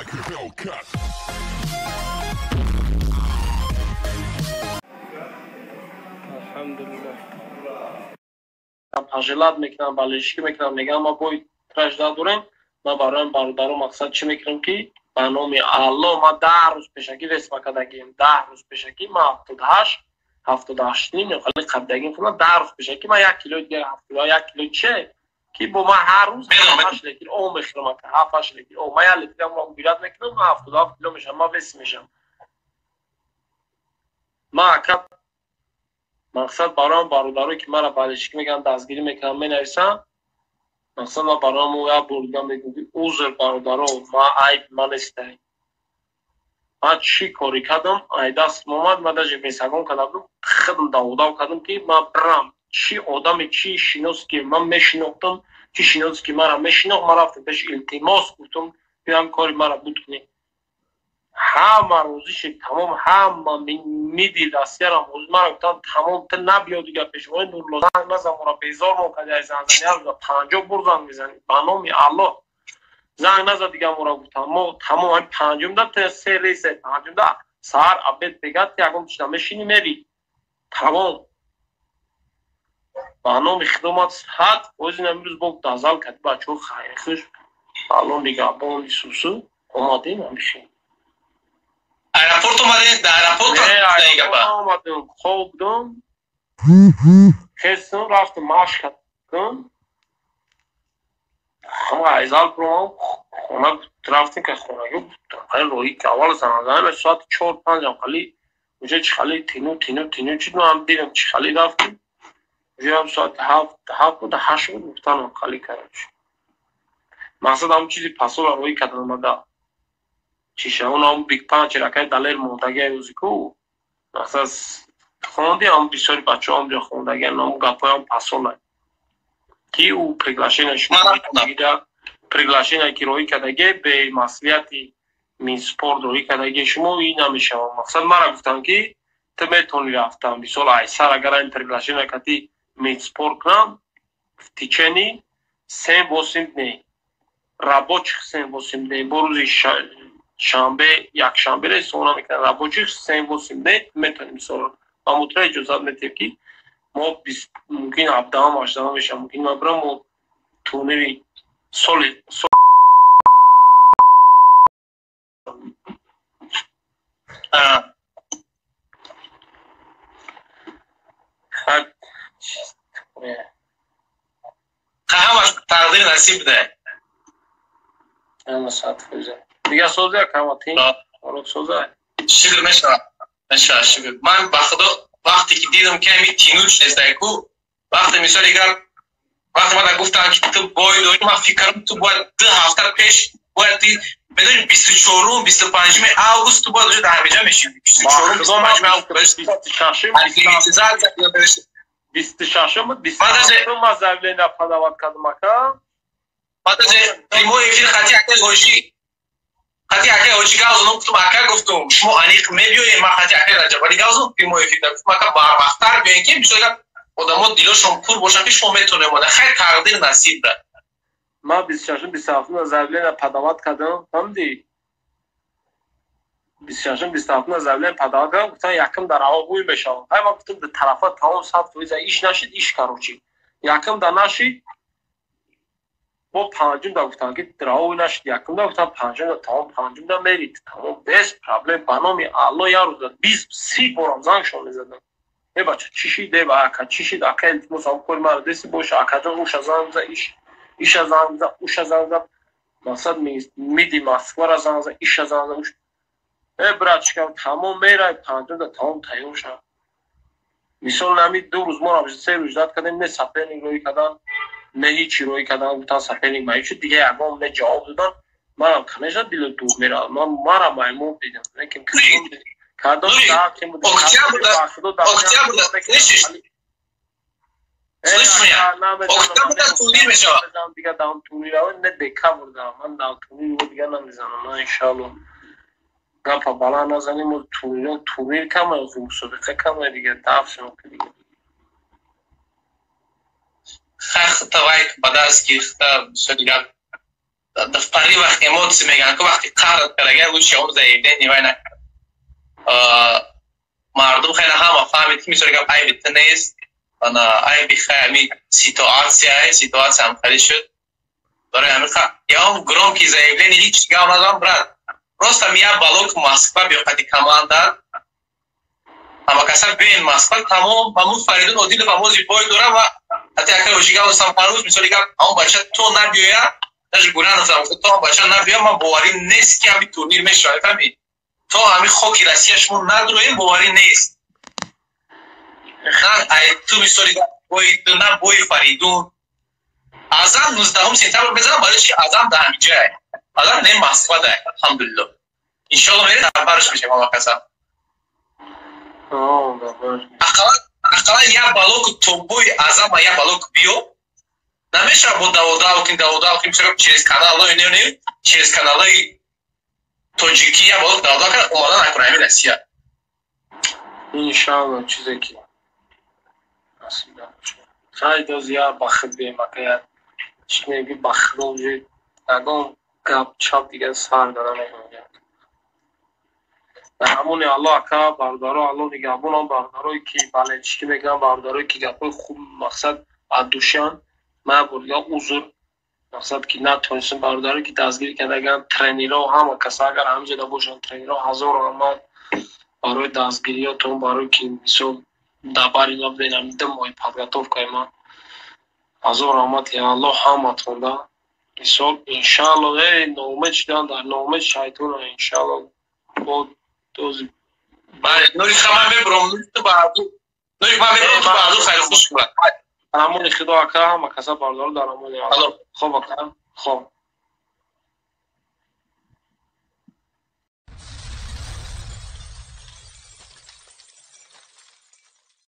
like a Hellcat. Alhamdulillah. пажелат мекунам балишкӣ мекунам мегам ма бои тражда дорем ма бароям бародаро мақсад чӣ мекунам ки ба номи алло ма даҳ рӯз пешакӣ весма кардагим даҳ рӯз пешакӣ ма ҳафтоду ҳашт ҳафтоду ҳаштним хали қабдагим кунам даҳ рӯз пешакӣ ма як килои дигар ҳафтоду як килои че ки бо ма ҳар рӯз ҳашт литр о мехӯрам ака ҳафт ҳашт литр о ма як литрам бират мекунам ма ҳафтоду ҳафт кило мешавам ма вес мешавам ма ака мақсад бароям бародарое ки маро балишкӣ мегӯям дастгирӣ мекунам менависам. Мақсад ма бароям як бор дига мегӯм ки узр бародаро ма айб ма нестай ман чӣ корӣ кардам? Ай дастм омад ма даже месагон карда будам хидм даводав кардам ки ман бирам чӣ одаме чӣ шинос ки ман мешинохтам чӣ шиносе ки маро мешинохт ман рафтам пеш илтимос гуфтам биям кори маро буд кунӣ. Ҳама розӣ шид тамом ҳама мидид асгарам оз мара гуфтам тамом ти набиё дигар пешвои нурло занг назан мора безор мо кади ай занзани ҳар панҷоҳ бор занг мезанӣ ба номи аллоҳ. Занг наза дигар мора гуфтам мо тамом ҳами панҷумда се рейсе панҷумда саҳар абед бегат ягон тишна мешинӣ мери. Тамом ба номи хидомат ҳад озин амрӯз бо дазал кади бачаҳо хайрихуш алло нигоҳбони сусу омадем амишин аэропорт омадед? Дар аэропорт омадем. Хоб будам хестам рафтам машк кардам. Ҳама айзал бурам хона рафтем ки хонага хали роҳи ки аввал заназанам соати чор панҷам хали уҷа чи хали тину тину тину чи ам дидам чи хали рафтем уҷаам соати ҳафт ҳафт буд ҳашт буд гуфтанам хали кардам мақсад ҳамн чизи пасола роҳӣ кардан омада. Чиша? Он бигпанч ракай далер мондаги озику мақсад хонди ам бисёри бачаҳо амҷо хондаги ном гапоям пасола ки ӯ приглашение шумоида приглашение ки роҳӣ кардаги бе масъулияти минспорт роҳӣ кардаги шумо ин намешавам. Мақсад мара гуфтам ки ту метавонӣ рафтам. Бисол айсар агар ин приглашение кати минспорт кунам в течение сем восем дней. Рабочих сем восем дней. Бо рӯзи шанбе якшанберо истифода мекунем. Рабочих сем восем дней метавонем мисол маъмутра иҷозат медиҳем ки мо мумкин ҳабдаҳам ҳаштаҳам мешав мумкин ма бирам мо турнири соли همش تقدیر نصیب ده همه ساعت خوزه دیگه سوزه کماتی آروب سوزه شکر نشه نشه شکر من بخدا وقتی که دیدم که همی تینوش نستیکو وقتی مثال اگر وقتی من گفتم که تو باید و من فکرم تو باید ده هفته پیش باید بدون 24 و 25 آگوست تو باید وجود همه جا میشیم 24 و 25 آگوست باید در همیجا میشیم 26 26 ма заявление подавать кадмака падаже прямой эфир хати акай гоши хати акай гоши газну гуфтум ака гуфтум шумо аниқ мебиёем ман хати акай раҷаб вали газну прямой эфир гуфтум ака барвақттар биёем ки бисёр одамот дилошон пур бошанд ки шумо метонем ода хай тақдир насиб да ман 26 27 заявление подавать кардам фаҳмидӣ بیششم بیست هفتم از اول پداگا گفتن یکم در هوا بوی بشوم ای وقت به طرفه تمام صد فیز ایش نشید ایش کروچی یکم در نشید ما پنجم در گفتن که در هوا نشید یکم در گفتن پنجم در تمام پنجم در میرید تمام بیس پرابلم بنامی الله یا روز بیز سی بارم زنگ شو میزدن ای بچه چیشی ده با اکا چیشی ده اکا التماس هم کنی مرا دستی باشه اکا جان اوش از آنزا ایش ایش از آنزا اوش از آنزا مثلا میدی مسکوار از آنزا ایش از آنزا اوش е братчика тамом мерай панҷумда тамом тайёр шав мисол нами ду рӯз мо се рӯз ждат кардем не саперник роҳӣ кардан не ҳичи роҳӣ кардан гуфтан соперник маи шуд дига ягон не ҷавоб додан манам конечно дило дур меравад ман мара маймун дидам лекин дига дан турнирава не декабр дам ман дан турнир дига намезанам نه بالا نزنیم و توریل توریل کمه مسابقه کمه دیگه دفت شما که دیگه. خخت وایت پداسکی ختا شدیگا دفتری وقتی مود سی میگن؟ که وقتی قرد کرگر گوشی اون زیده نیوی نکرد. مردم خیلی هم فهمید که میسوری که ای بیت نیست. انا ای بخی همی سیتواسی های سیتواسی هم خیلی شد. برای همین خواهد یا هم گروم که زیده هیچ دیگه هم ندارم برد просто я балок москва биёқати команда ҳамакаса бен москва тамом ҳамун фаридун одилов ҳамози бой дора ва ҳатто яка ӯжига устам фарӯз мисоли гап ҳамон бача то набиёя даже гуна назарам то ҳамон бача набиёя ман боварӣ нест ки ҳамин турнир мешавад фаҳми то ҳамин хоки россия шумо надроем боварӣ нест ту мисоли бои ту на бои фаридун азам нуздаҳум сентябр мезанам барои чи азам да ҳамиҷае азам не москва да алҳамдулилло иншоалло мере дарбарш мешавам ҳамакаса ақаллан як балоку тобои азама як балоку биё. Намешавад бо даводавкин даводавкин мисоли через каналои не через каналои тоҷикӣ як балоку даводав кард омода накуна ҳамин россия иншалло чизе ки. Хайдоз я бахт бемакая. Чӣ меги бахро уже ягон гап чап дига сар дара мемояд ҳамони алло ака бародаро алло нигаҳбон он бародарое ки бале чӣ мегӯям бародарое ки гапҳои хуб мақсад адушан мабурга узр мақсад ки натонистм бародарое ки дастгирӣ кардаган тренерҳо ҳама каса агар ҳамҷода бошанд тренерҳо ҳазор раҳмат барои дастгириётон барое ки мисол дабари набденам ду моҳи подготовкаи ман ҳазор раҳмат я алло ҳаматонда мисол иншаалло э ноумед шудан дар ноумед шайтона иншаалло нури хама мебурам нури ма мебурам ту баъду хайр хуш кунад ҳамони худо ака ҳама каса бардор дар амони хоб ака. Хоб